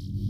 you